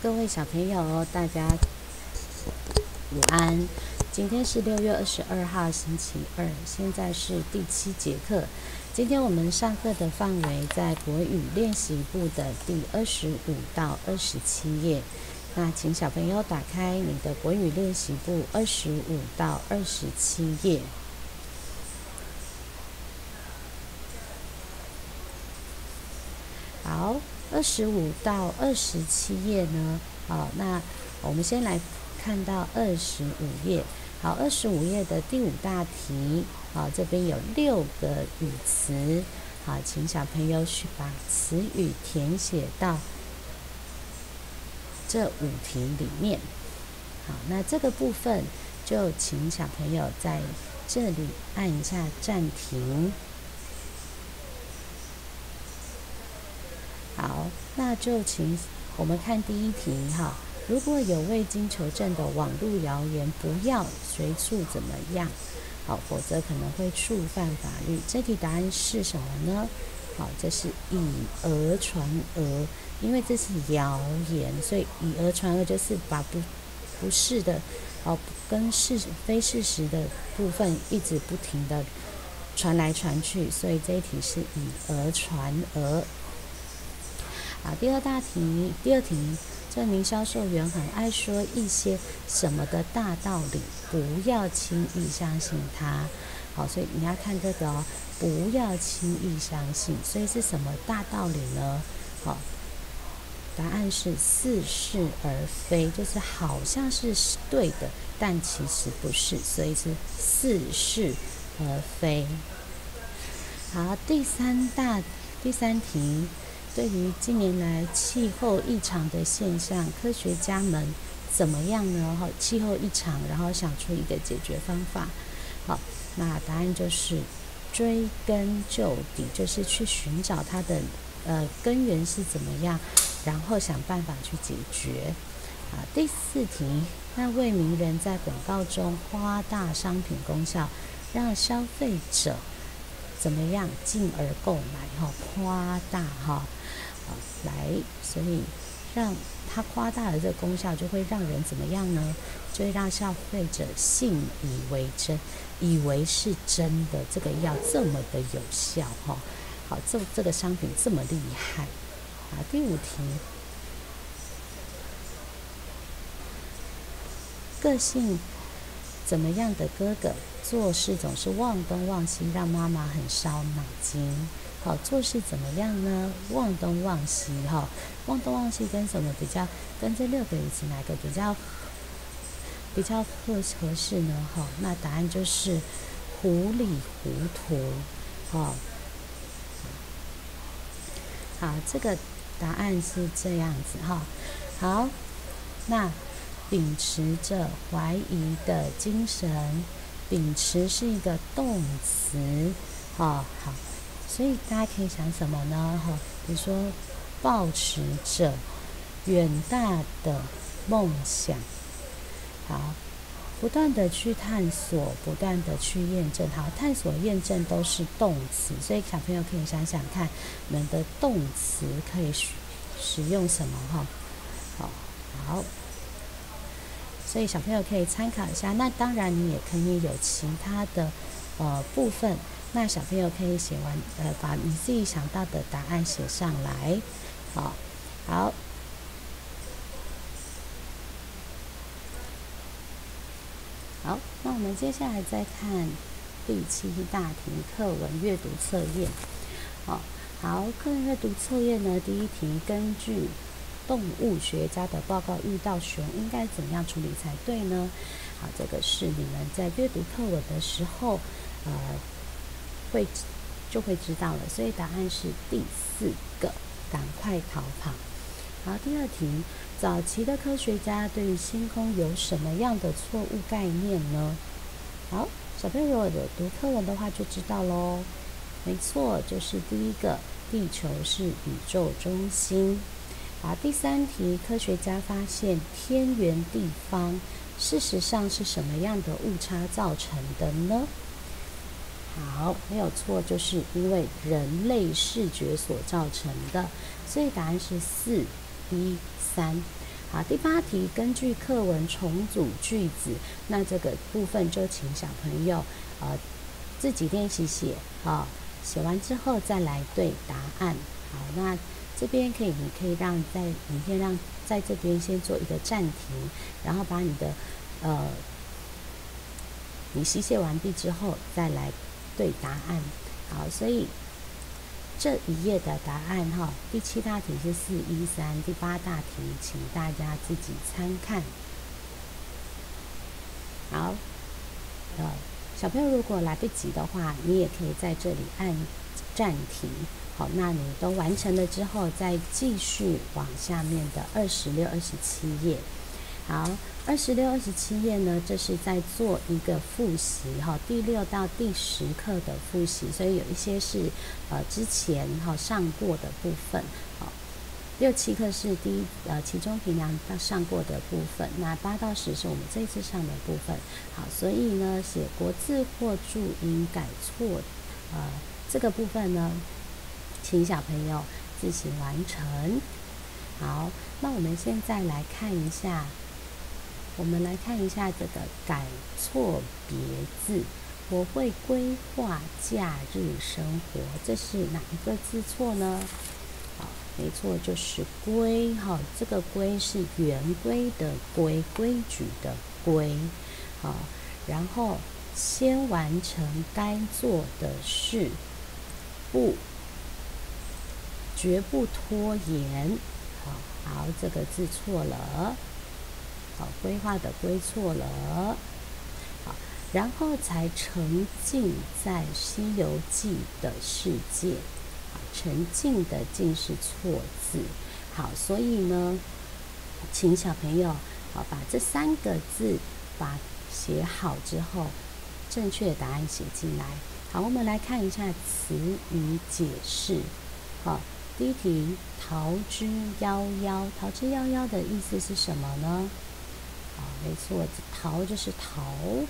各位小朋友，大家午安。今天是六月二十二号，星期二，现在是第七节课。今天我们上课的范围在国语练习部的第二十五到二十七页。那请小朋友打开你的国语练习部二十五到二十七页。好。二十五到二十七页呢？好，那我们先来看到二十五页。好，二十五页的第五大题，好，这边有六个语词，好，请小朋友去把词语填写到这五题里面。好，那这个部分就请小朋友在这里按一下暂停。好，那就请我们看第一题哈。如果有未经求证的网络谣言，不要随处怎么样，好，否则可能会触犯法律。这题答案是什么呢？好，这是以讹传讹，因为这是谣言，所以以讹传讹就是把不不是的，好跟事非事实的部分一直不停的传来传去，所以这一题是以讹传讹。好，第二大题，第二题，这名销售员很爱说一些什么的大道理，不要轻易相信他。好，所以你要看这个哦，不要轻易相信。所以是什么大道理呢？好，答案是似是而非，就是好像是对的，但其实不是，所以是似是而非。好，第三大第三题。对于近年来气候异常的现象，科学家们怎么样呢？哈，气候异常，然后想出一个解决方法。好，那答案就是追根究底，就是去寻找它的呃根源是怎么样，然后想办法去解决。啊，第四题，那位名人在广告中夸大商品功效，让消费者怎么样进而购买？哈，夸大哈。来，所以让它夸大了这个功效，就会让人怎么样呢？就会让消费者信以为真，以为是真的，这个药这么的有效哈。好，这这个商品这么厉害。啊，第五题，个性怎么样的哥哥做事总是忘东忘西，让妈妈很烧脑筋。好，做事怎么样呢？忘东忘西，哈，忘东忘西跟什么比较？跟这六个语词哪个比较比较合合适呢？哈，那答案就是糊里糊涂，哈。好，这个答案是这样子，哈。好，那秉持着怀疑的精神，秉持是一个动词，哈，好。所以大家可以想什么呢？哈，比如说，保持着远大的梦想，好，不断的去探索，不断的去验证。好，探索、验证都是动词，所以小朋友可以想想看，你们的动词可以使使用什么？哈，好，好，所以小朋友可以参考一下。那当然，你也可以有其他的呃部分。那小朋友可以写完，呃，把你自己想到的答案写上来，好，好，好，那我们接下来再看第七大题课文阅读测验，好，好，课文阅读测验呢，第一题，根据动物学家的报告，遇到熊应该怎样处理才对呢？好，这个是你们在阅读课文的时候，呃。会就会知道了，所以答案是第四个，赶快逃跑。好，第二题，早期的科学家对于星空有什么样的错误概念呢？好，小朋友如果有读课文的话就知道喽。没错，就是第一个，地球是宇宙中心。好，第三题，科学家发现天圆地方，事实上是什么样的误差造成的呢？好，没有错，就是因为人类视觉所造成的，所以答案是四一三。好，第八题，根据课文重组句子，那这个部分就请小朋友呃自己练习写，好，写完之后再来对答案。好，那这边可以，你可以让在，你先让在这边先做一个暂停，然后把你的呃你吸血完毕之后再来对答案。好，所以。这一页的答案哈，第七大题是四一三，第八大题请大家自己参看。好，呃，小朋友如果来不及的话，你也可以在这里按暂停。好，那你都完成了之后，再继续往下面的二十六、二十七页。好。二十六、二十七页呢，这是在做一个复习哈，第六到第十课的复习，所以有一些是呃之前哈上过的部分，好，六七课是第一呃其中平常上过的部分，那八到十是我们这次上的部分，好，所以呢写国字或注音改错，呃这个部分呢，请小朋友自行完成。好，那我们现在来看一下。我们来看一下这个改错别字。我会规划假日生活，这是哪一个字错呢？好，没错，就是规。哈，这个规是圆规的规，规矩的规。好，然后先完成该做的事，不，绝不拖延。好，好，这个字错了。好，规划的规错了，好，然后才沉浸在《西游记》的世界。好，沉浸的浸是错字。好，所以呢，请小朋友好把这三个字把写好之后，正确答案写进来。好，我们来看一下词语解释。好，第一题，逃之夭夭。逃之夭夭的意思是什么呢？好，没错，逃就是逃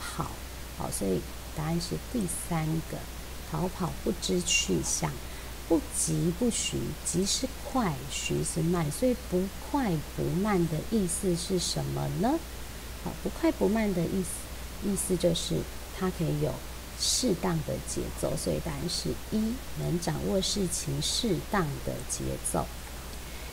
跑，好，所以答案是第三个，逃跑不知去向，不急不徐，急是快，徐是慢，所以不快不慢的意思是什么呢？好，不快不慢的意思，意思就是它可以有适当的节奏，所以答案是一，能掌握事情适当的节奏。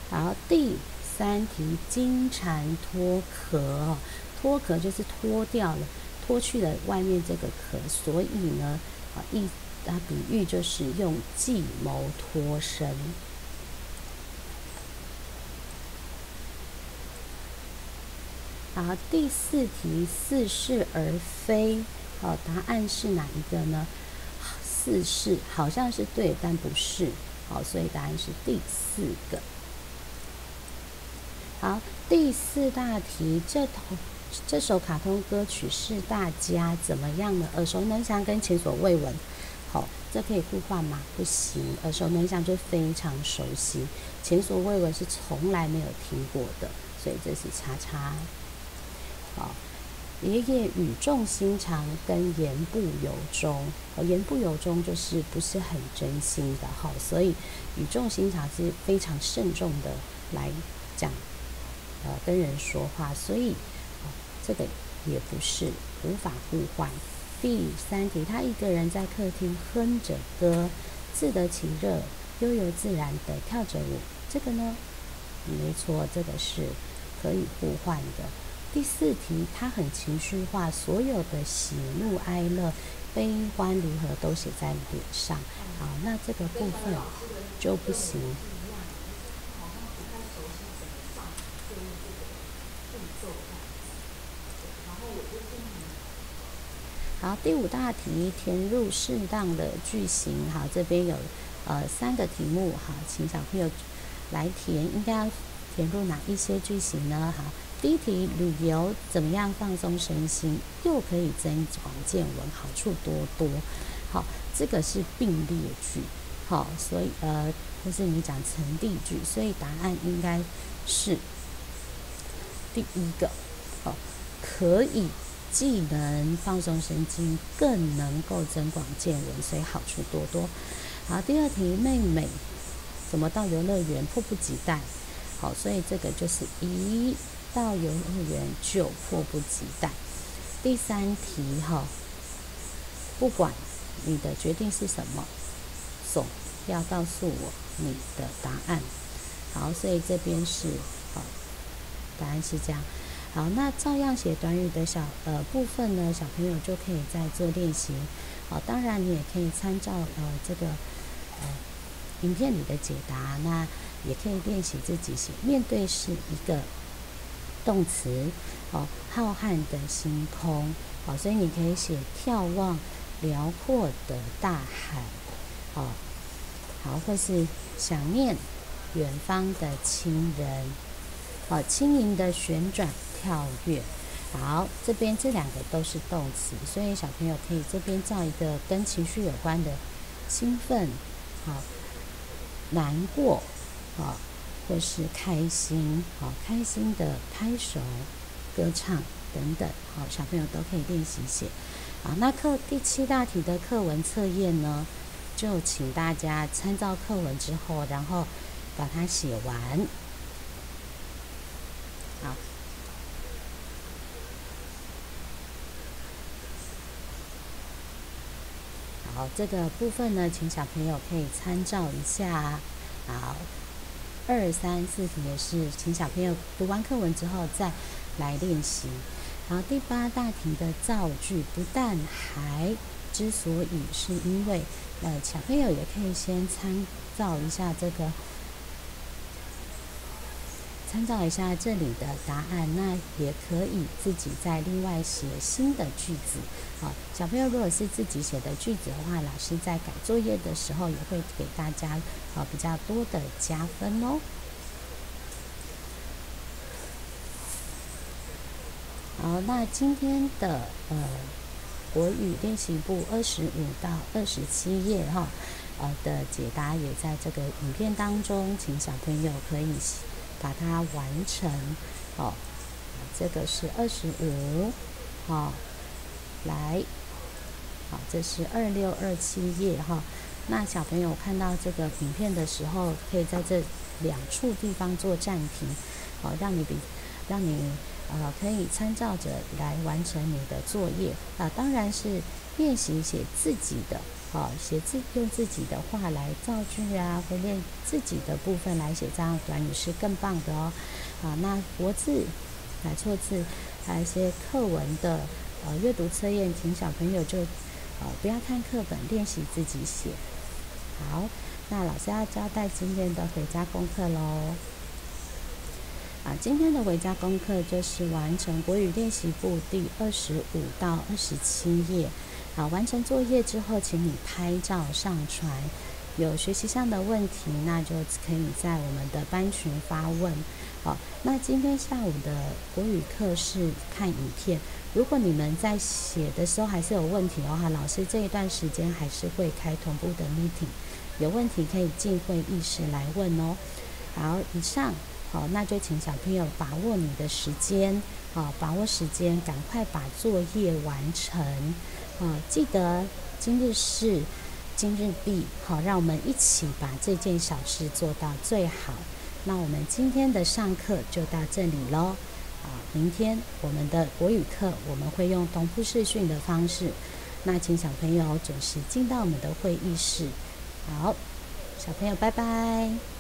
好，第。三题金蝉脱壳，脱壳就是脱掉了，脱去了外面这个壳，所以呢，啊，一啊比喻就是用计谋脱身。好，第四题似是而非，好，答案是哪一个呢？四是好像是对，但不是，好，所以答案是第四个。好，第四大题，这头这首卡通歌曲是大家怎么样的耳熟能详跟前所未闻？好，这可以互换吗？不行，耳熟能详就非常熟悉，前所未闻是从来没有听过的，所以这是叉叉。好，爷爷语重心长跟言不由衷，言不由衷就是不是很真心的，好，所以语重心长是非常慎重的来讲。呃，跟人说话，所以这个也不是无法互换。第三题，他一个人在客厅哼着歌，自得其乐，悠游自然的跳着舞。这个呢，没错，这个是可以互换的。第四题，他很情绪化，所有的喜怒哀乐、悲欢离合都写在脸上。好，那这个部分就不行。好，第五大题，填入适当的句型。好，这边有呃三个题目，好，请小朋友来填，应该要填入哪一些句型呢？好，第一题，旅游怎么样放松身心，又可以增广见闻，好处多多。好，这个是并列句，好，所以呃，或是你讲成递句，所以答案应该是第一个，好，可以。既能放松神经，更能够增广见闻，所以好处多多。好，第二题，妹妹怎么到游乐园？迫不及待。好，所以这个就是一到游乐园就迫不及待。第三题哈，不管你的决定是什么，总要告诉我你的答案。好，所以这边是好，答案是这样。好，那照样写短语的小呃部分呢，小朋友就可以再做练习。好，当然你也可以参照呃这个呃影片里的解答，那也可以练习自己写。面对是一个动词，哦，浩瀚的星空，好，所以你可以写眺望辽阔的大海，好，好，或是想念远方的亲人，好，轻盈的旋转。跳跃，好，这边这两个都是动词，所以小朋友可以这边造一个跟情绪有关的兴奋，好，难过，好，或是开心，好，开心的拍手、歌唱等等，好，小朋友都可以练习写。好，那课第七大题的课文测验呢，就请大家参照课文之后，然后把它写完。好，这个部分呢，请小朋友可以参照一下。好，二三四题也是，请小朋友读完课文之后再来练习。然后，第八大题的造句，不但还之所以是因为，呃，小朋友也可以先参照一下这个。参照一下这里的答案，那也可以自己再另外写新的句子。好，小朋友如果是自己写的句子的话，老师在改作业的时候也会给大家啊比较多的加分哦。好，那今天的呃国语练习簿二十五到二十七页哈，呃的解答也在这个影片当中，请小朋友可以。把它完成，好，这个是二十五，好，来，好，这是二六二七页哈。那小朋友看到这个影片的时候，可以在这两处地方做暂停，好，让你比，让你呃可以参照着来完成你的作业啊，当然是练习写自己的。好，写字用自己的话来造句啊，或练自己的部分来写这样短语是更棒的哦。好，那国字、改错字，还有一些课文的呃阅读测验，请小朋友就呃不要看课本，练习自己写。好，那老师要交代今天的回家功课喽。啊，今天的回家功课就是完成国语练习簿第二十五到二十七页。好，完成作业之后，请你拍照上传。有学习上的问题，那就可以在我们的班群发问。好，那今天下午的国语课是看影片。如果你们在写的时候还是有问题的话，老师这一段时间还是会开同步的 meeting。有问题可以进会议室来问哦。好，以上好，那就请小朋友把握你的时间，好，把握时间，赶快把作业完成。啊，记得今日事今日毕，好，让我们一起把这件小事做到最好。那我们今天的上课就到这里喽。明天我们的国语课我们会用同步视讯的方式，那请小朋友准时进到我们的会议室。好，小朋友拜拜。